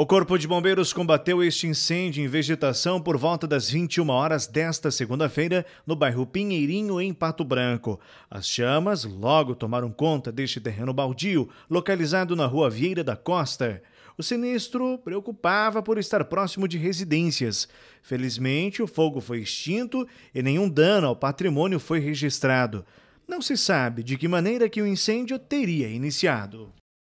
O Corpo de Bombeiros combateu este incêndio em vegetação por volta das 21 horas desta segunda-feira no bairro Pinheirinho, em Pato Branco. As chamas logo tomaram conta deste terreno baldio, localizado na rua Vieira da Costa. O sinistro preocupava por estar próximo de residências. Felizmente, o fogo foi extinto e nenhum dano ao patrimônio foi registrado. Não se sabe de que maneira que o incêndio teria iniciado.